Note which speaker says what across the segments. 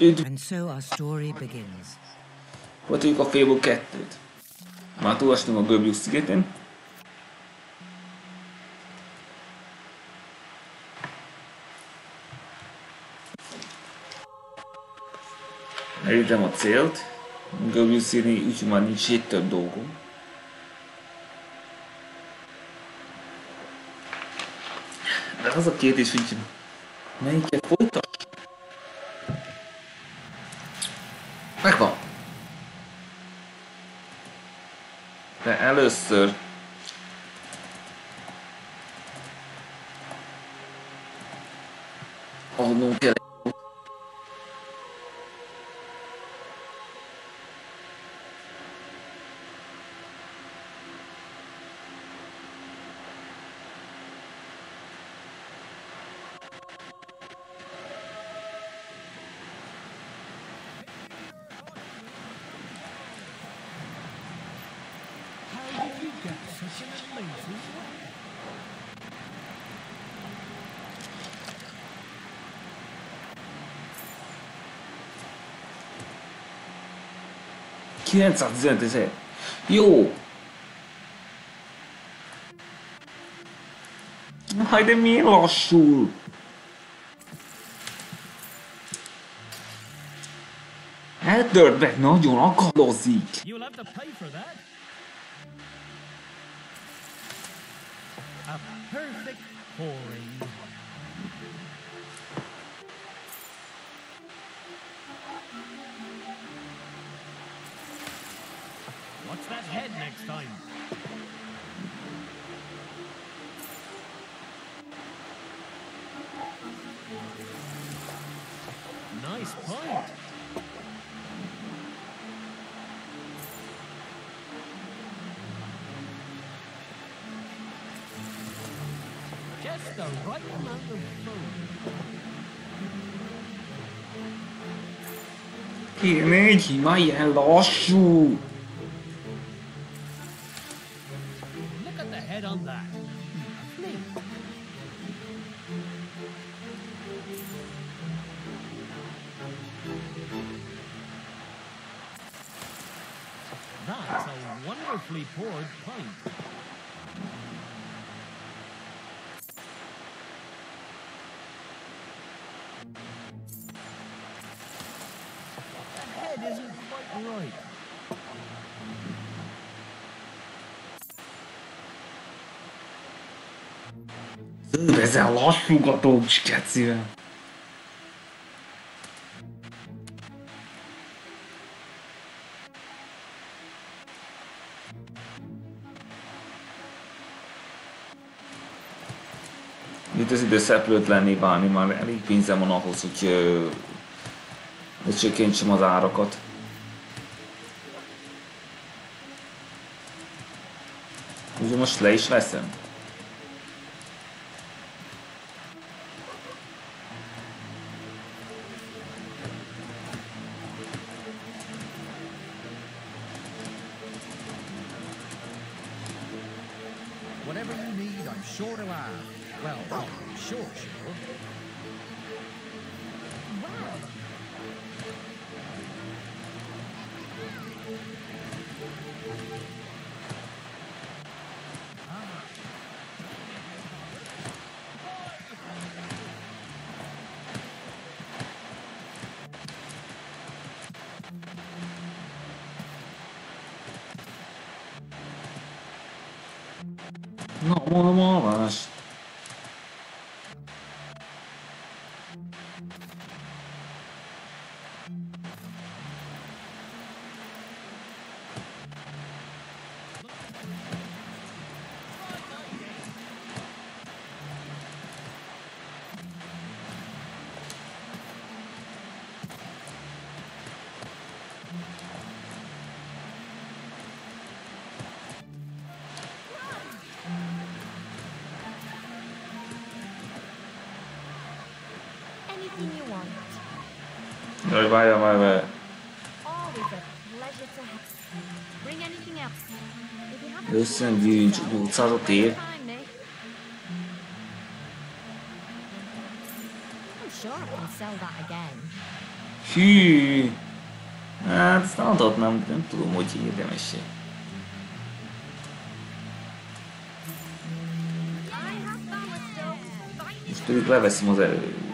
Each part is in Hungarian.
Speaker 1: Üdv!
Speaker 2: And so our story begins.
Speaker 1: Folytatjuk a Fable 2-t. Már túlestünk a Göbjus szigetén. Elértem a célt. Göbjus szigetén, úgyhogy már nincs itt több dolgom. De az a kérdés, hogy melyiket
Speaker 3: СССР
Speaker 1: ...915 Jó! Haj, nagyon.
Speaker 3: A perfect pouring. That head next time. Nice point. Just the right amount of food.
Speaker 1: Kéne egy hima ilyen lassú.
Speaker 3: Look
Speaker 1: ezzel lassúgatós kecivel. Itt az idő szeplőtlenné válni, már elég pénzem van ahhoz, hogy hogy csökkentsem az árakat. Ugye most le is veszem.
Speaker 4: Sure
Speaker 5: I can sell that again.
Speaker 1: Hű! Hát ezt adhatnám, nem tudom, hogy érdemes.
Speaker 5: I have ballast Find
Speaker 1: Most pedig leveszem az elő.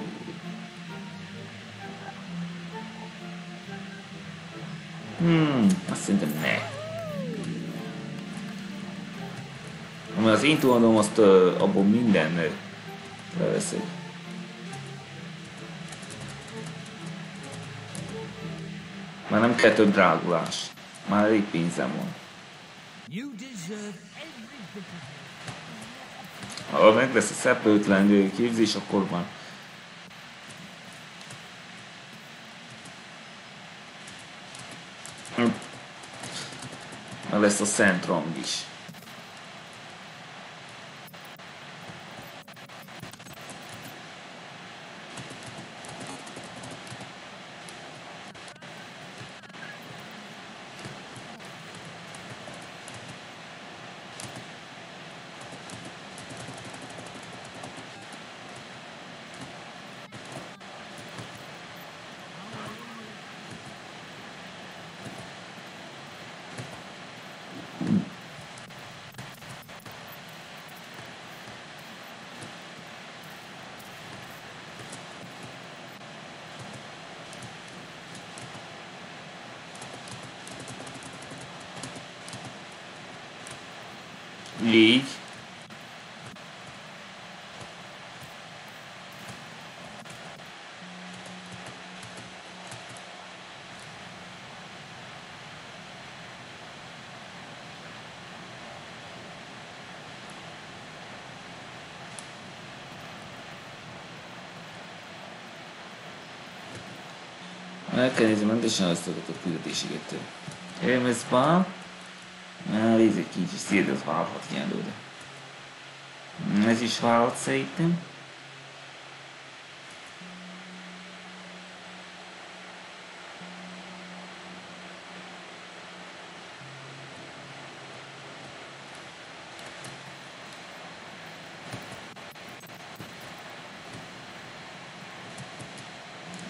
Speaker 1: Hmm, azt szerintem ne. Ami az én tulajdon, azt ö, abból minden ö, leveszek. Már nem kell több drágulás. Már elég pénzem van. Ha meg lesz a szeplőtlen képzés, akkor már Lesz a Szent Rang is. League Mekanizmanın dışına hastalıklı bir değişiklikti. Elimiz bağım. Egy kicsit szédet válhat előre. Ez is válhat szerintem.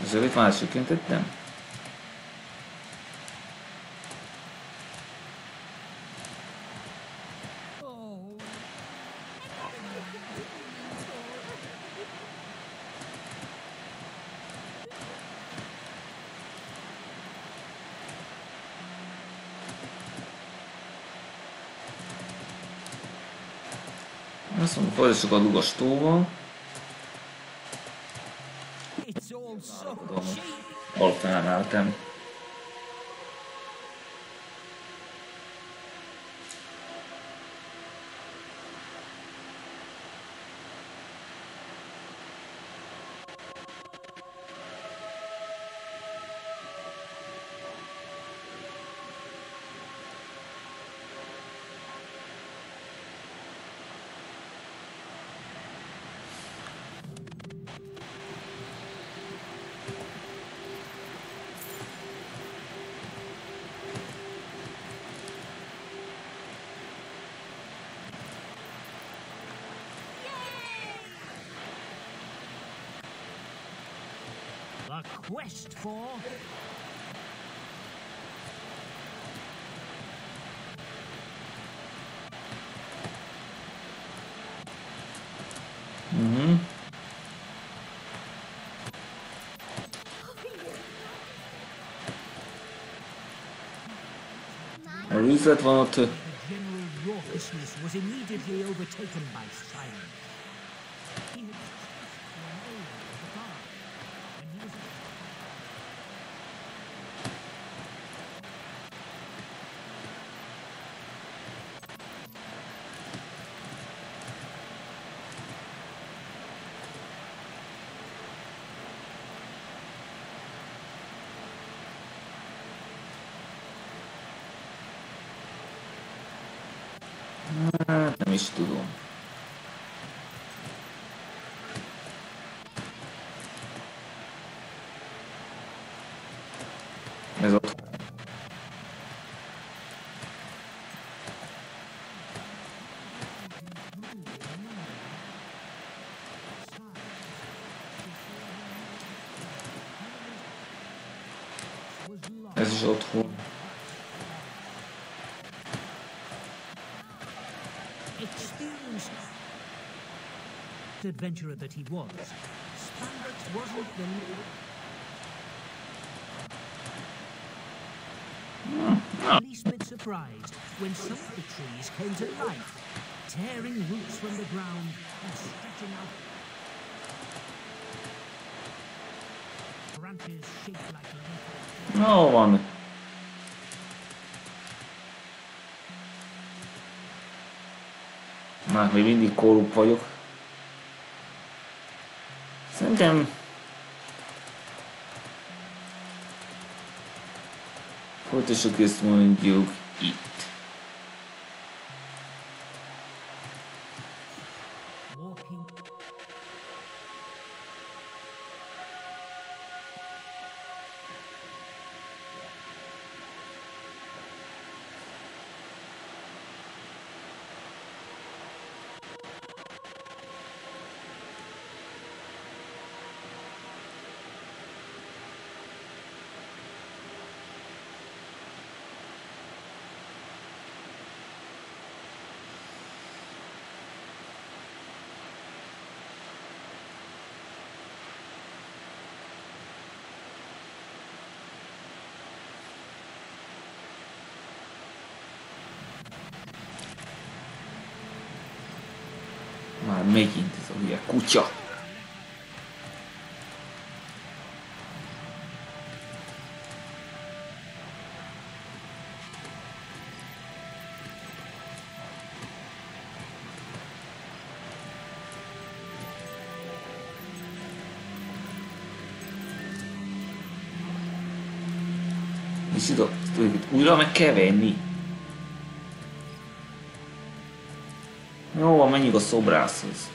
Speaker 1: Az előtt már csökkentettem? Folytassuk a lugas tóval.
Speaker 3: all quest for...
Speaker 1: Mm-hmm. I reset one or
Speaker 3: two. General was immediately overtaken by.
Speaker 1: Otthon.
Speaker 3: Experienced adventurer that he was, Spandex wasn't the least bit surprised when some of the trees came to life, tearing roots from the ground and stretching out branches shaped like leaf.
Speaker 1: No van. Még mindig korrupt vagyok. Szerintem... Folytassuk ezt mondjuk itt. making this over here. Cuccio. Visito, uno McKevenny. Roman gostou braços.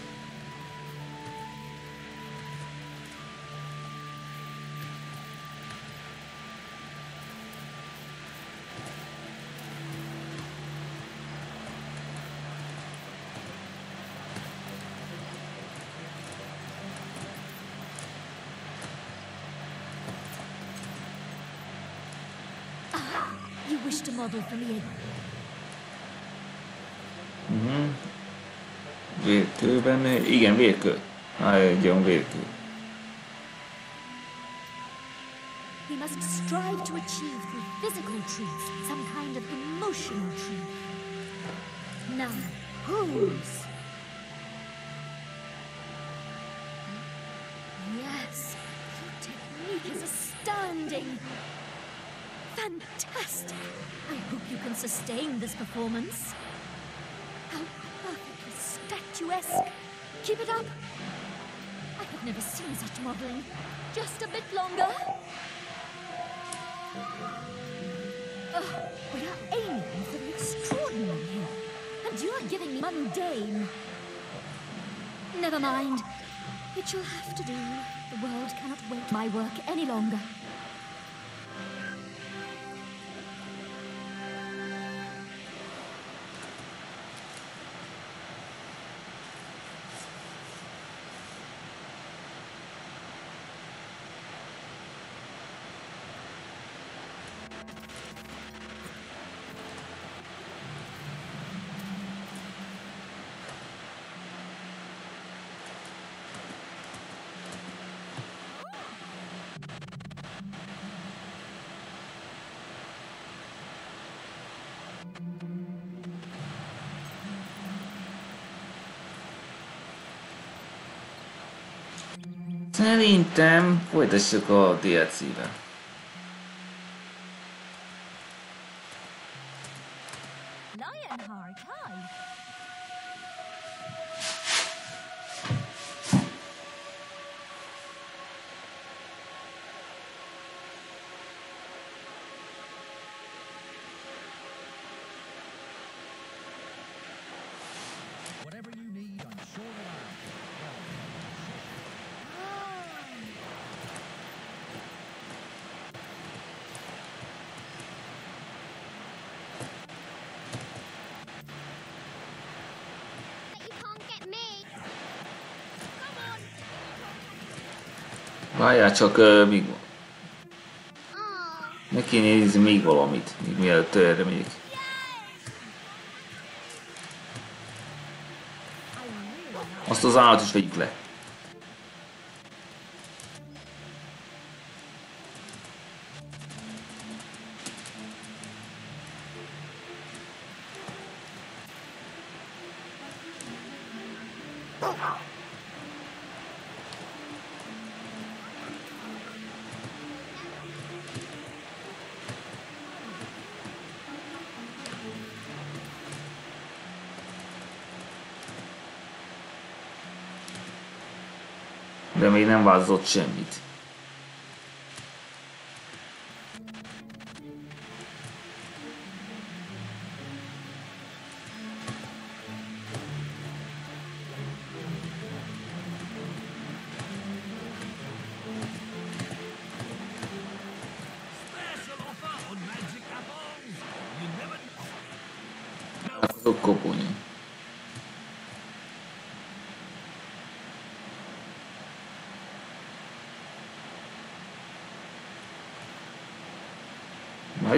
Speaker 1: Ah,
Speaker 5: you wish to model for me
Speaker 1: Vérkőben, igen, vérkő. Na, egy olyan vérkő.
Speaker 5: We must strive to achieve through physical truth some kind of emotional truth. Now, whose? Yes, your technique is astounding. Fantastic. I hope you can sustain this performance. Keep it up. I have never seen such modeling. Just a bit longer. Ugh, we are aiming for the extraordinary here, and you are giving me mundane. Never mind. It shall have to do. The world cannot wait my work any longer.
Speaker 1: Szerintem folytassuk a DLC-vel. Várjál csak, uh,
Speaker 5: Oh,
Speaker 1: Meg kéne nézni még valamit, még mielőtt erre megyek. Azt az állat is vegyük le. Még nem változott semmit.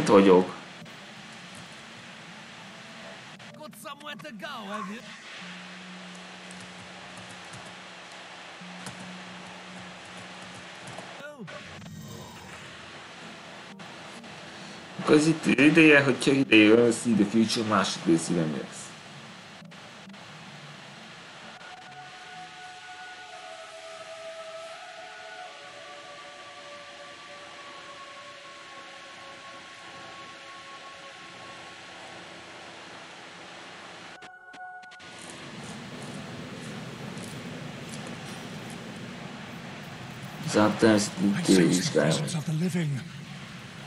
Speaker 1: Majd vagyok. Akkor ez itt ideje, hogyha ideje, See the Future második részében mi lesz. Zárt természeti
Speaker 4: I sense the presence of the living.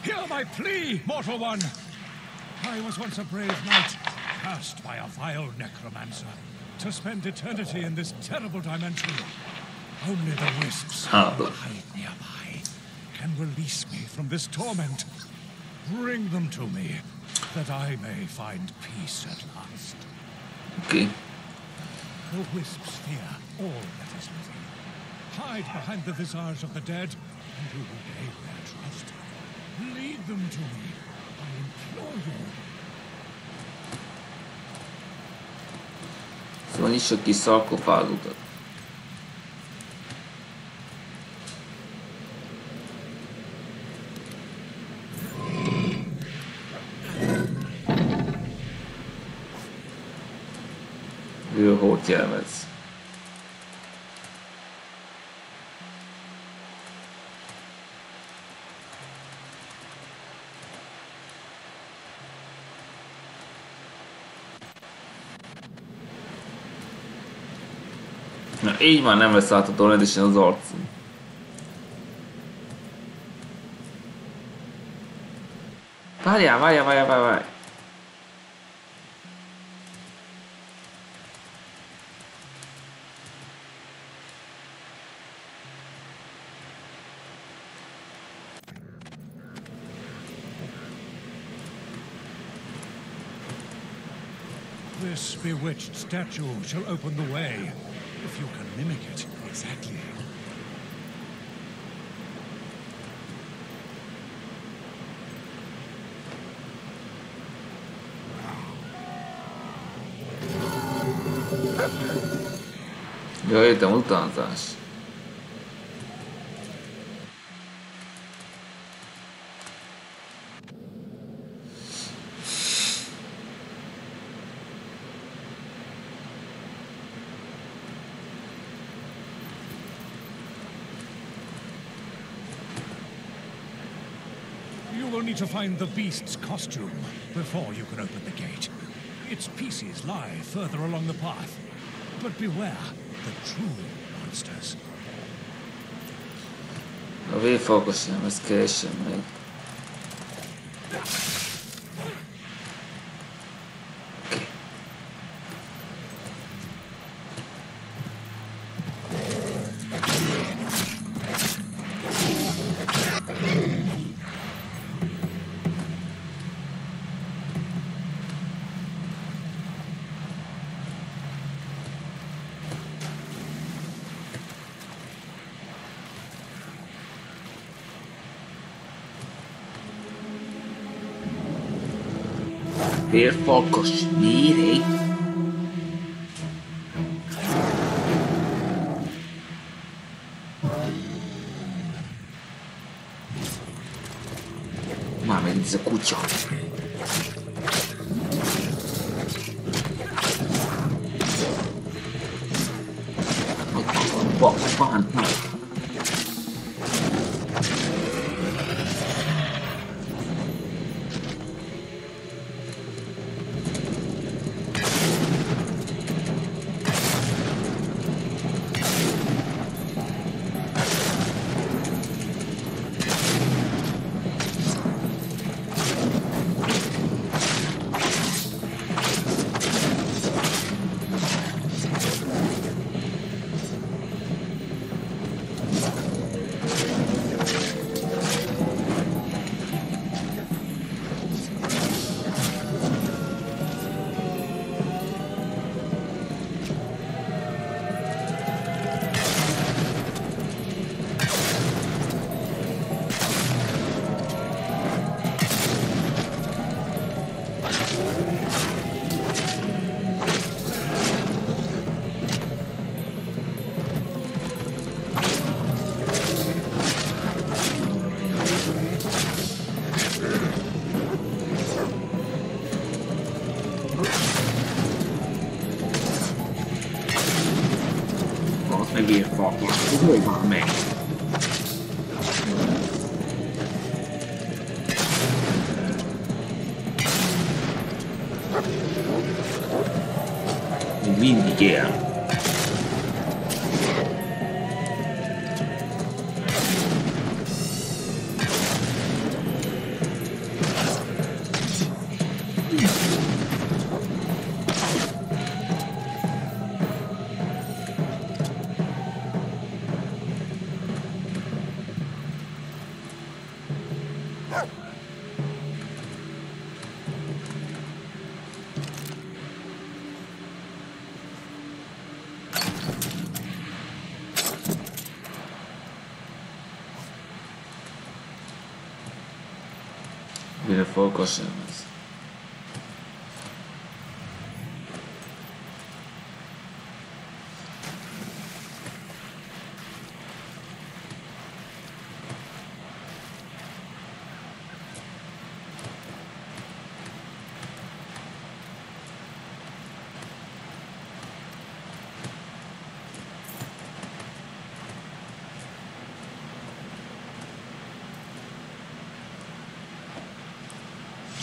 Speaker 4: Hear my plea, mortal one. I was once a brave knight, cast by a vile necromancer, to spend eternity in this terrible dimension. Only the wisps
Speaker 1: Ah,
Speaker 4: who hide nearby can release me from this torment. Bring them to me, that I may find peace at last.
Speaker 1: Oké.
Speaker 4: The wisps fear all that is living. Hide behind the visage of the dead, and you will gain their trust. Lead them to me, I implore you.
Speaker 1: Szóval nyissa ki így már nem lesz az várjál, várjál, várjál, várjál.
Speaker 4: This bewitched statue shall open the way, if you can mimic it exactly will need to find the beast's costume before you can open the gate. Its pieces lie further along the path. But beware the true monsters.
Speaker 1: A nem, ezt keresem meg. their focus should Mười. вопросы.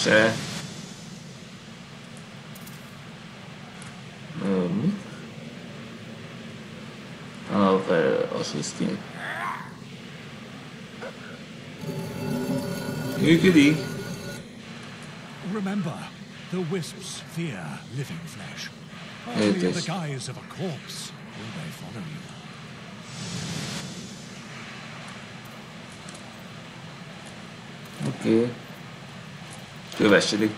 Speaker 1: Nem ez. Se. Ö, mi? Ah, fel, azt hiszti.
Speaker 4: Remember, the wisps fear living flesh. Only in the guise of a corpse will they follow you.
Speaker 1: Okay. Kövessedik.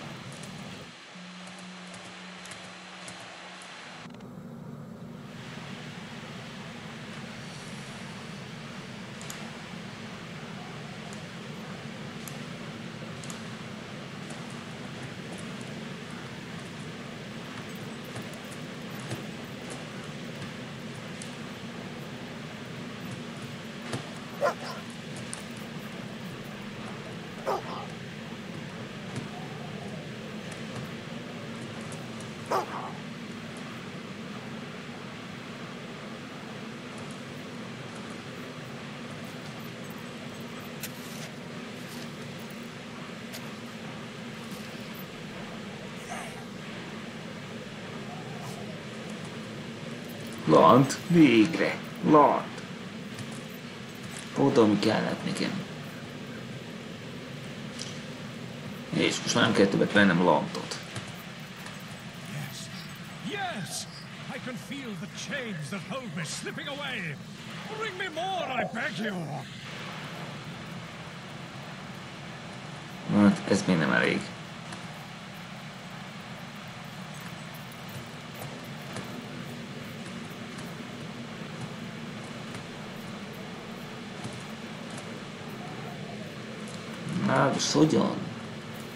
Speaker 1: Végre. Pont ami kellett nekem. És most már nem kell többet vennem lantot.
Speaker 4: Yes, yes! I can feel the chains that hold me slipping away. Bring me more, I beg you.
Speaker 1: Hát ez még nem elég.
Speaker 4: have
Speaker 1: sodium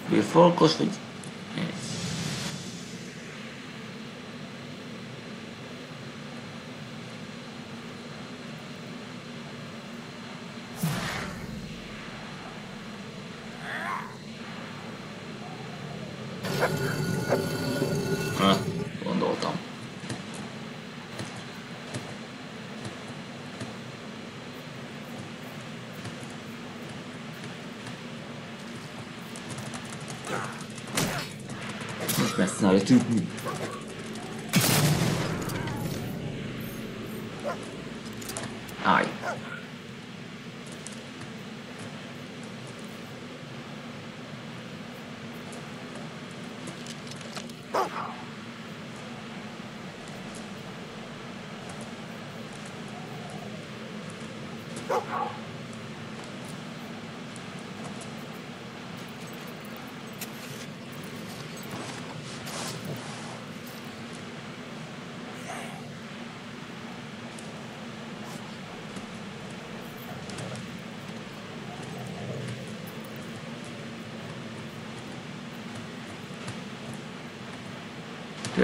Speaker 1: before cosmogenic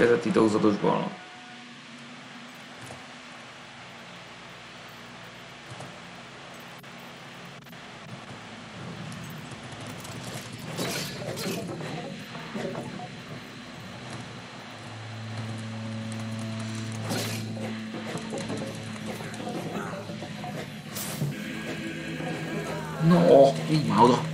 Speaker 1: prendere Tito usato buono. No, il Mauro.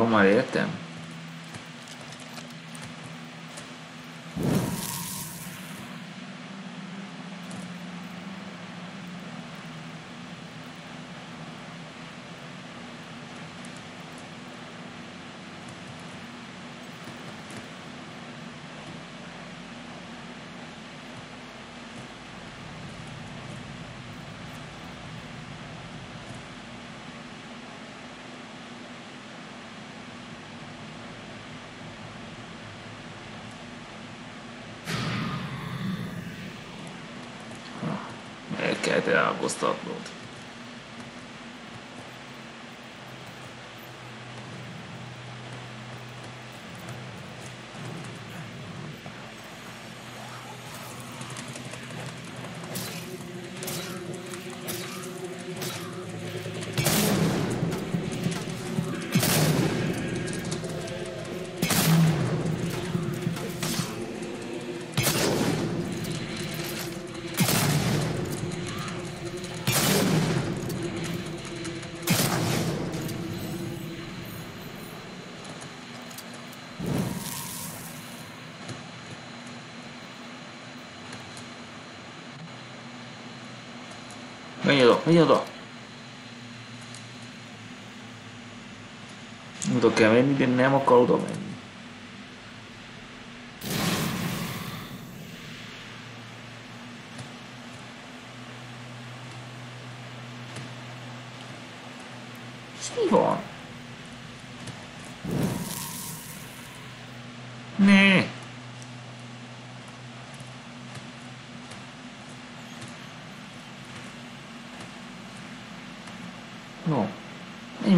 Speaker 1: Romaré Tempo. Menj oda, Venha, venha, no
Speaker 4: Útokem, én idén nem akarod,
Speaker 1: amennyi.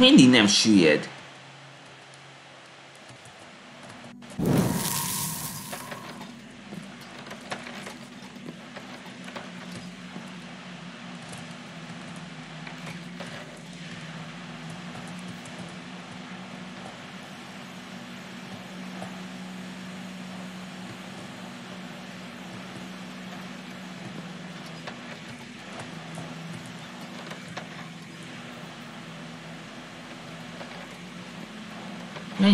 Speaker 1: mindig nem süllyed. ให้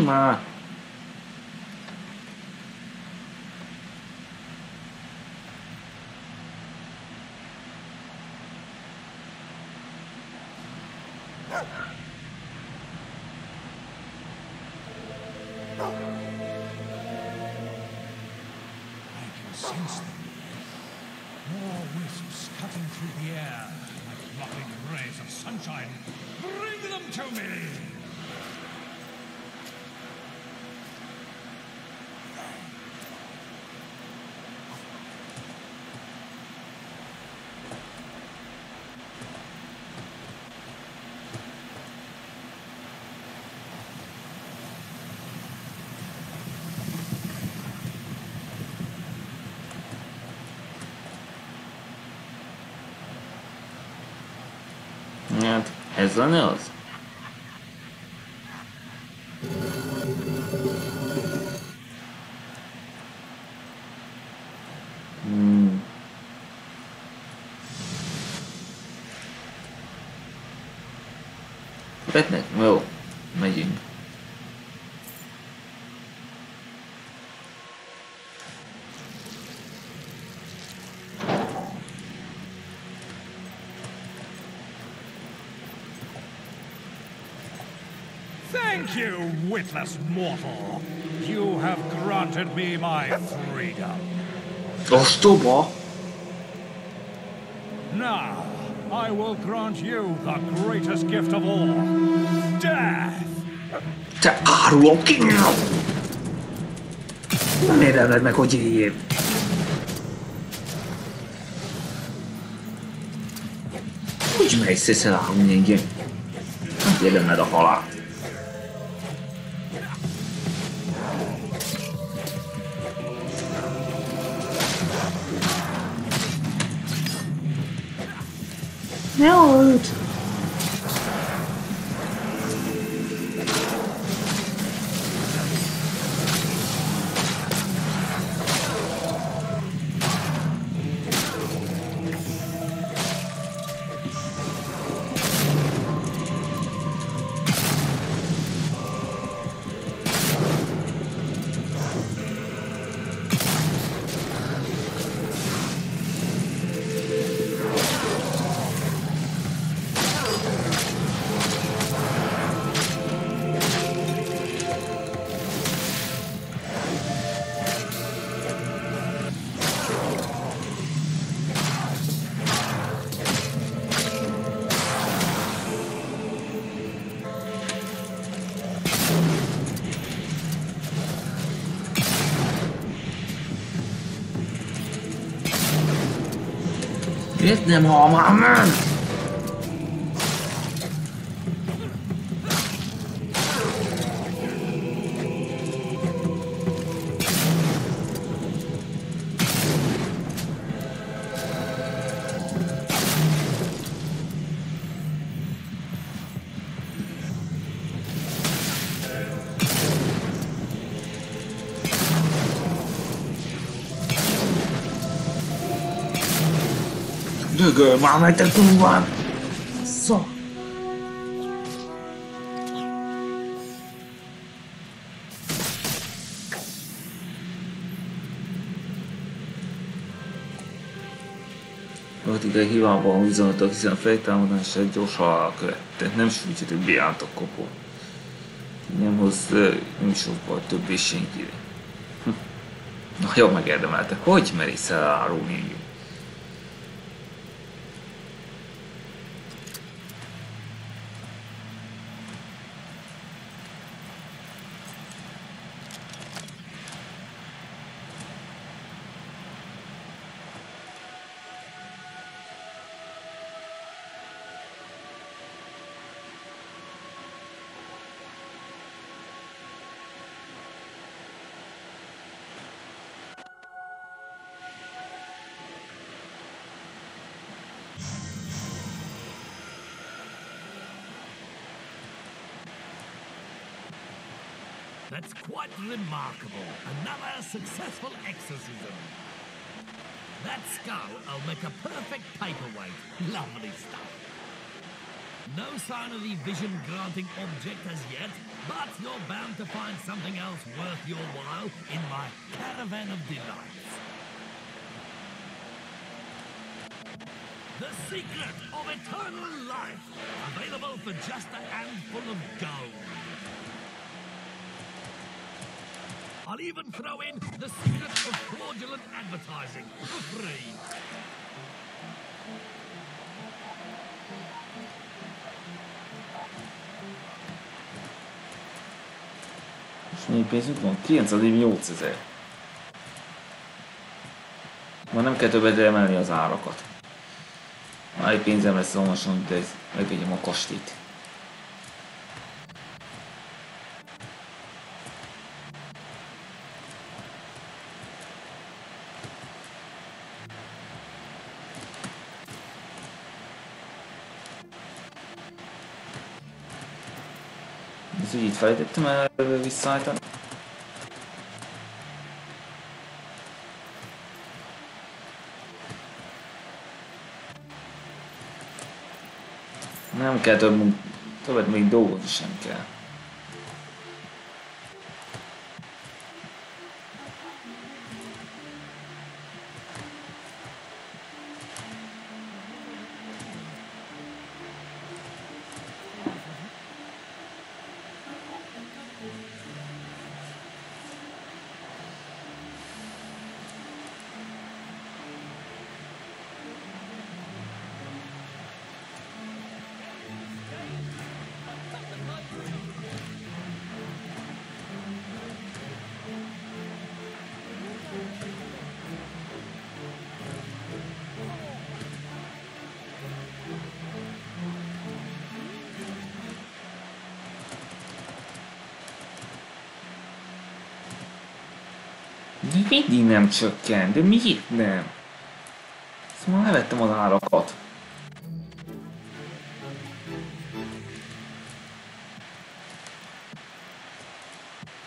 Speaker 1: as I
Speaker 4: know. You, witless mortal. You have granted me my freedom.
Speaker 1: Ostoba?
Speaker 4: Now, I will grant you the greatest gift of all death.
Speaker 1: Te áruló ki! Nem érdemled meg, hogy éljél. Hogy mersz összeállni engem? Nem érdemled a halált. Snowed. them all, man. Hal már meg? Dögöl már meg, te kurván! Szó. Volt ide hiába 25 hiszen a fejtámadás egy gyors halál követte. Nem sújtja többé át a kopó. Nem hoz nem is hoz többé senkire. Hm. Na jó, megérdemelte. Hogy merész elárulni
Speaker 3: remarkable. Another successful exorcism. That skull will make a perfect paperweight. Lovely stuff. No sign of the vision-granting object as yet, but you're bound to find something else worth your while in my caravan of delights. The secret of eternal life, available for just a handful of gold. I'll even throw in the secret of fraudulent advertising for free.
Speaker 1: És pénzünk van? 908 ezer. Ma nem kell többet emelni az árakat. Már egy pénzem lesz szónosan, de megvegyem a kastélyt. Itt felejtettem el visszaállítani. Nem kell több, többet még dolgozni sem kell. Mindig nem csökken, de miért nem? Szóval levettem az árakat.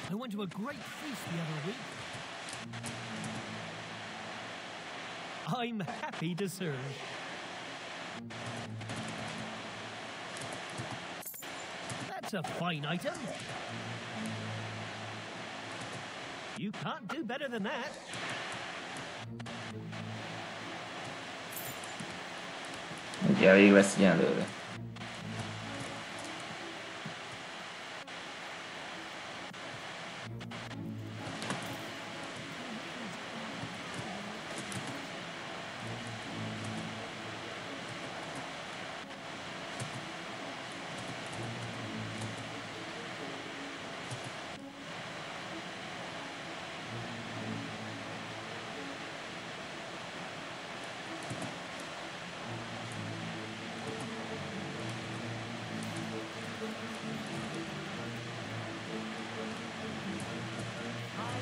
Speaker 3: I went to a great feast the other week. I'm happy to serve. That's a fine item. You can't do better than that.
Speaker 1: Ugye elég lesz egyelőre.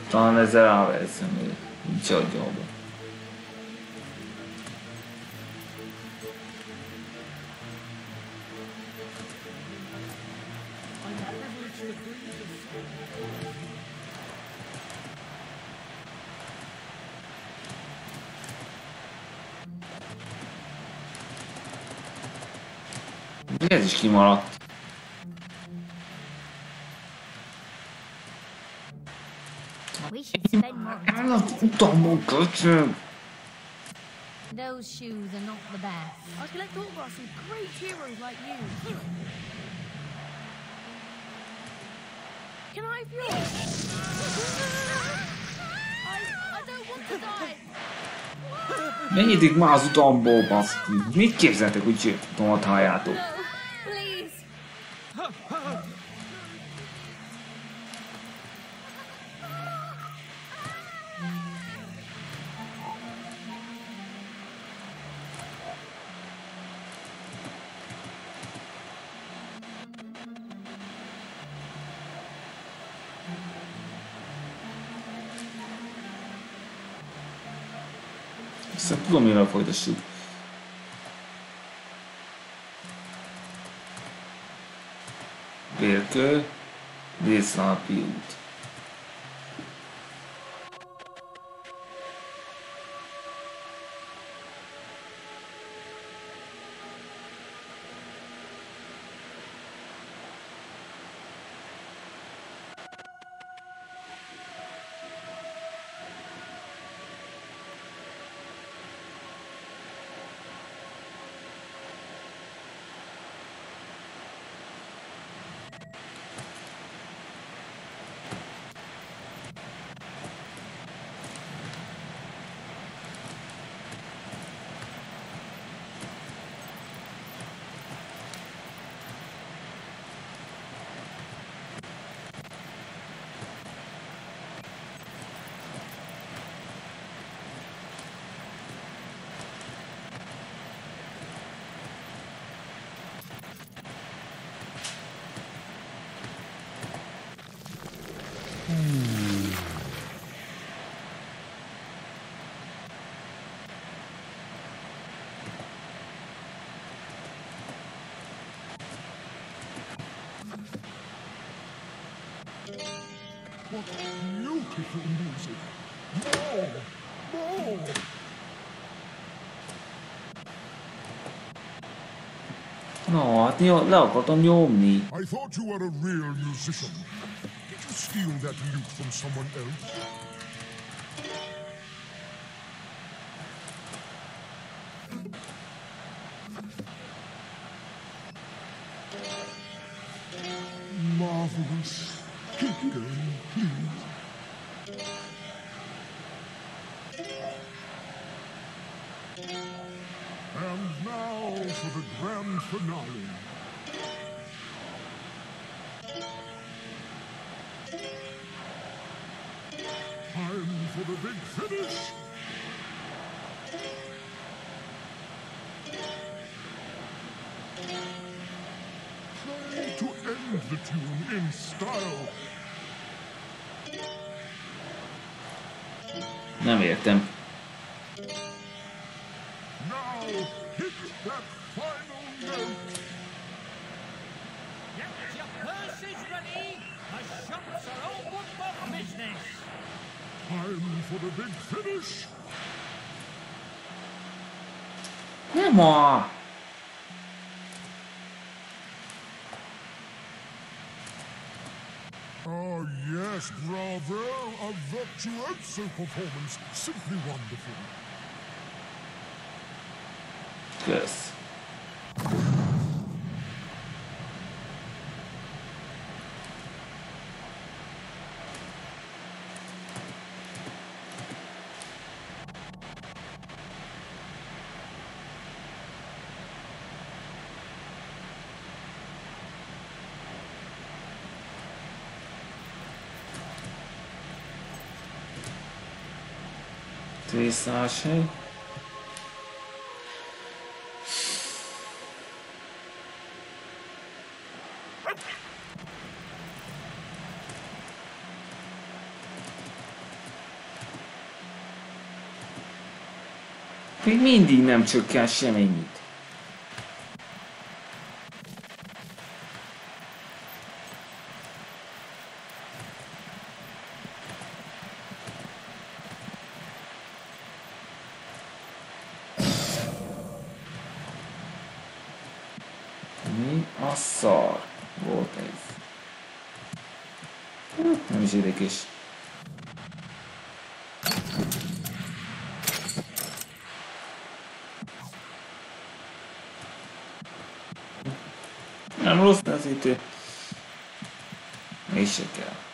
Speaker 1: Talán ezzel ráveszem még. Így adjabba. Ez is kimaradt.
Speaker 6: We should spend more
Speaker 1: Állat utamon köcsög!
Speaker 5: Those shoes are not the best.
Speaker 7: I collect autographs from great heroes like you. Can I have yours? I, I don't want to die.
Speaker 1: Menjétek már az utamból, baszki. Mit képzeltek, hogy toltáljátok?
Speaker 5: No, please.
Speaker 1: Mivel folytassuk. Vérkő, Vészlápi út.
Speaker 8: What beautiful music! More! More!
Speaker 1: No, hát nyom, le akartam nyomni.
Speaker 8: I thought you were a real musician. Did you steal that lute from someone else? Marvelous. Keep going, please. And now for the grand finale. Time for the big finish.
Speaker 1: Nem értem.
Speaker 8: Virtuoso performance. Simply wonderful.
Speaker 1: Kösz. Hely. Még mindig nem csökken semennyit. nekünk is. Nem rossz, de az idő. Mi se kell.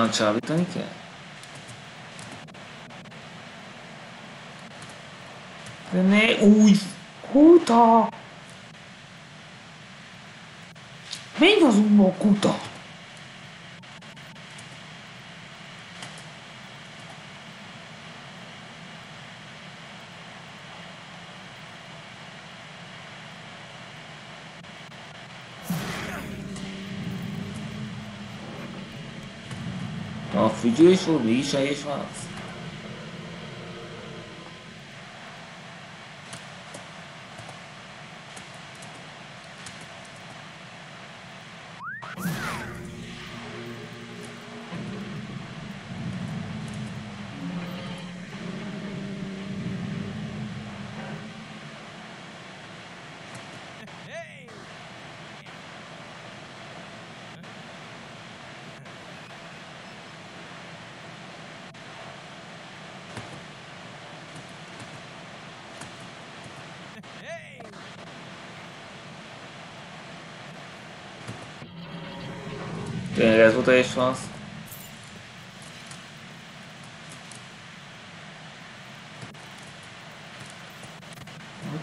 Speaker 1: Talán csábítani kell? De ne úgy kuta! Még az úr kuta! विजेषो वेशयेष्वास् mi is válasz?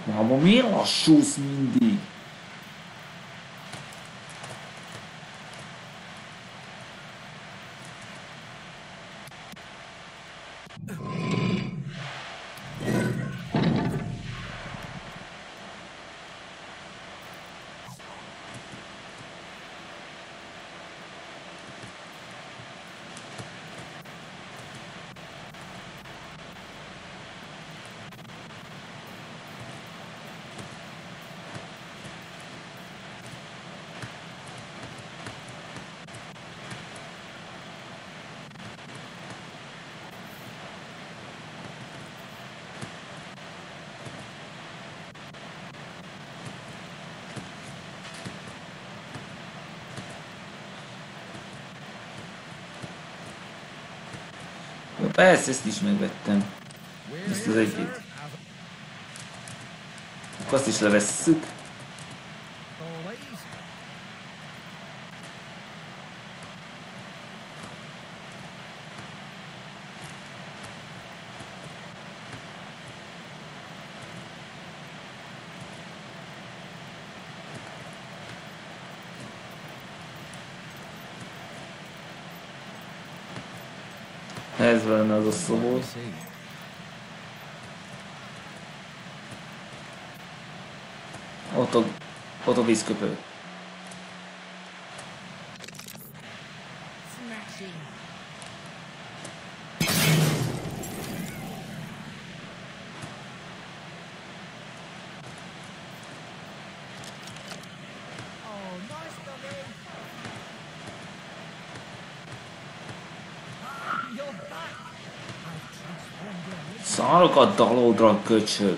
Speaker 1: Mama, miért lassúsz mindig? Persze, ezt is megvettem. Ezt az egyet. Akkor azt is levesszük. Ez lenne az a szobor. Ott a, ott a vízköpő. A dalódra, köcsög.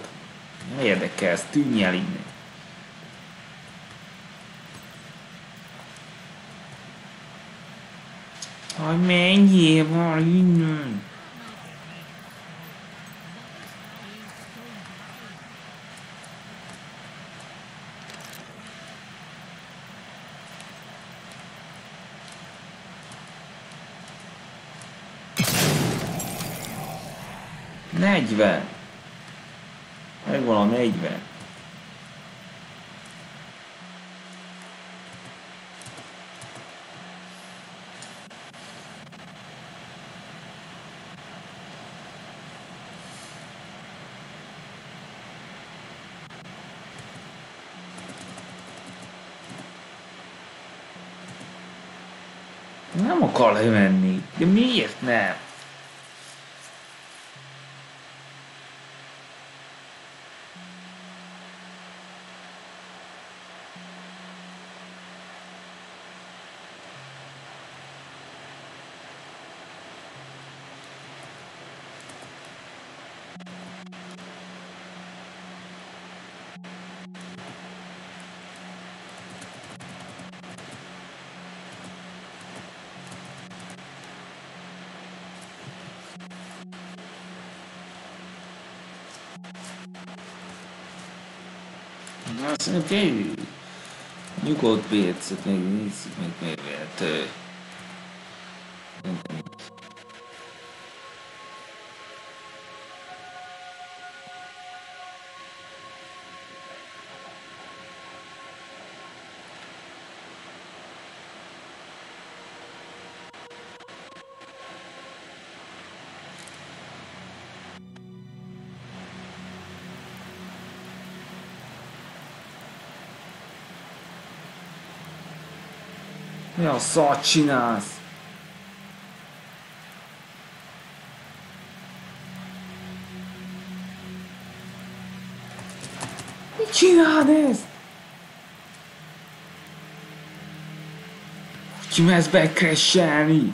Speaker 1: Nem érdekel, ez tűnj el innen. Hogy menjél már innen. 40. Megvan a 40. Nem akar lemenni. De miért nem? Szerintem tényleg. Nyugodt bércet még nézzük meg, meg a szart csinálsz? Mit csinálod ezt? Hogy mersz bekresselni?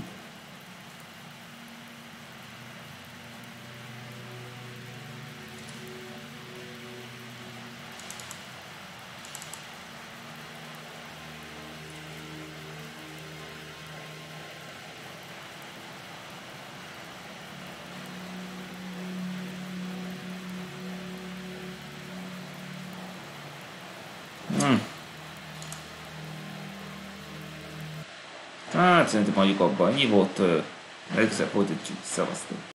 Speaker 1: Hm. Hát szerintem hagyjuk abba. Ennyi volt. Legközelebb folytatjuk. Szevasztok.